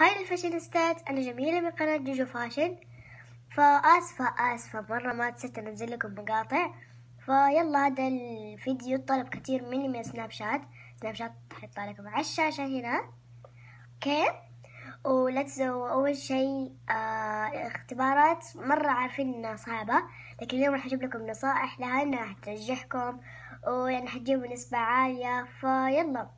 Hi الفاشينيستات أنا جميلة من قناة جوجو فاشن. فآسفة آسفة مرة ما نسيت أنزل لكم مقاطع. فيلا هذا الفيديو طلب كثير مني من سناب شات. سناب شات حيطلع لكم على الشاشة هنا. Okay؟ ولا تنسوا أول شيء آه اختبارات. مرة عارفين إنها صعبة لكن اليوم راح أجيب لكم نصائح لها إنها راح تنجحكم ويعني حتجيبوا نسبة عالية. فيلا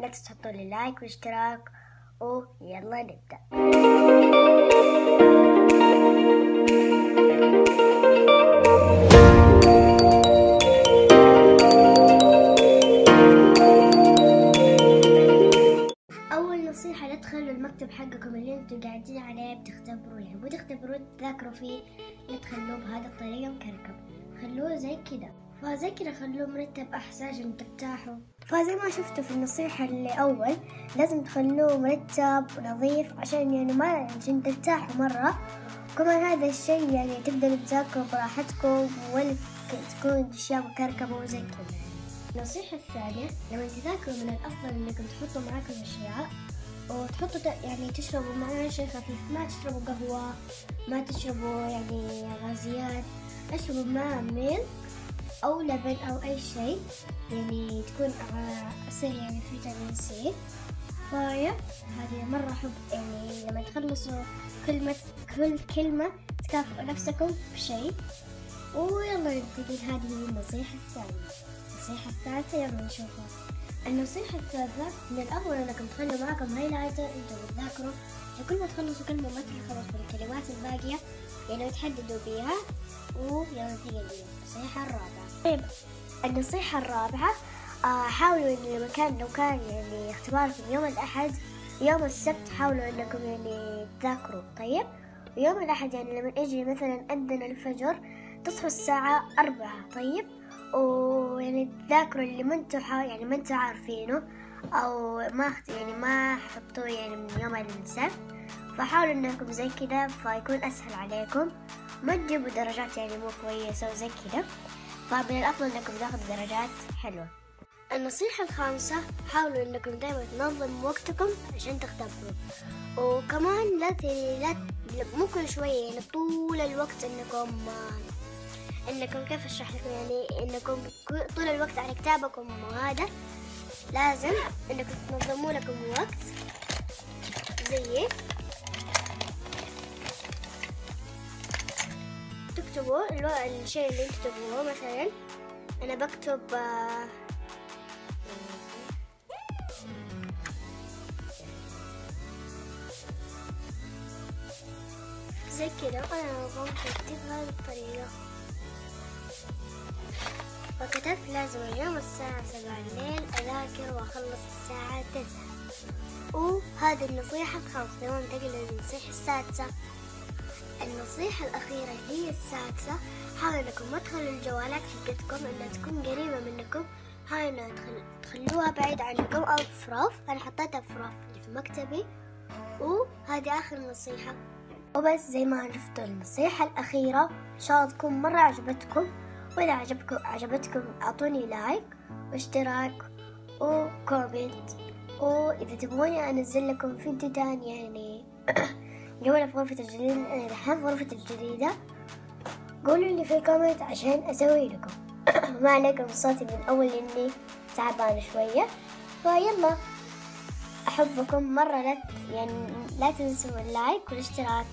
لا تحطوا لي لايك واشتراك. ويلا نبدأ. أول نصيحة لا تخلوا المكتب حقكم اللي أنتوا قاعدين عليه بتختبروا يعني مو تختبروا تذاكروا فيه لا تخلوه بهذه الطريقة مكركب خلوه زي كذا كذا خلوه مرتب أحسن عشان ترتاحوا فزي ما شفتوا في النصيحة اللي أول لازم تخلوه مرتب ونظيف عشان يعني ما عشان ترتاحوا مرة. كمان هذا الشيء يعني تقدروا تذاكروا براحتكم ولا تكون أشياء مكركبة وزي كذا النصيحة الثانية لما تذاكروا من الأفضل إنكم تحطوا معاكم أشياء وتحطوا يعني تشربوا معاه شيء خفيف ما تشربوا قهوة ما تشربوا يعني غازيات أشربوا معاه milk أو لبن أو أي شيء يعني تكون C يعني فيتامين C. فيا هذه مرة أحب يعني لما تخلصوا كلمة كل كلمة تكافئوا نفسكم بشيء. ويلا نبتدي هذه هي النصيحة الثانية. النصيحة الثالثة يلا نشوفها. النصيحة الثالثة من الأفضل أنكم تخلوا معكم highlighter أنتوا بتذاكروا. عشان كل ما تخلصوا كلمة ما تحفظوا في الكلمات الباقية يعني تحددوا بيها. ويلا نتيجة النصيحة الرابعة. طيب النصيحة الرابعة آه حاولوا إن لما كان لو كان يعني اختباركم يوم الأحد يوم السبت حاولوا إنكم يعني تذاكروا. طيب ويوم الأحد يعني لما يجي مثلا أذن الفجر تصحوا الساعة أربعة. طيب ويعني تذاكروا اللي ما أنتوا يعني ما أنتوا عارفينه أو ما يعني ما حطوه يعني من يوم السبت. فحاولوا إنكم زي كده فيكون أسهل عليكم. ما تجيبوا درجات يعني مو كويسة وزي كده. فمن الأفضل إنكم تاخذوا درجات حلوة. النصيحة الخامسة حاولوا إنكم دائما تنظموا وقتكم عشان تختبروا. وكمان لا لا مو كل شوية يعني طول الوقت إنكم إنكم كيف أشرح لكم؟ يعني إنكم كل- طول الوقت على كتابكم وهذا لازم إنكم تنظموا لكم وقت. زي تكتبوا الو- الشيء اللي أنتوا تبغوه مثلا. أنا بكتب آه، زي كده. أنا نظمت أكتبها بالطريقة فكتبت لازم اليوم الساعة سبعة الليل أذاكر وأخلص الساعة تسعة. وهذه النصيحة الخامسة تمام ننتقل للنصيحة السادسة. النصيحة الأخيرة هي السادسة. حاولوا إنكم ما تخلوا الجوالات حقتكم إنها تكون قريبة منكم. حاولوا تخل... تخلوها بعيد عنكم أو في رف أنا حطيتها في رف اللي في مكتبي. وهذه آخر نصيحة. وبس زي ما عرفتوا النصيحة الأخيرة. إن شاء الله تكون مرة عجبتكم. وإذا عجبكم عجبتكم أعطوني like واشتراك و comment. وإذا تبغوني أنزل لكم فيديو تاني يعني جولة في غرفة الجديد لحد غرفة الجديدة قولوا لي في ال comment عشان أسوي لكم. ما عليكم صوتي من أول إني تعبانة شوية. فيلا أحبكم مرة لا يعني لا تنسوا اللايك والاشتراك.